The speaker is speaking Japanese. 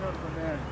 ますねちね。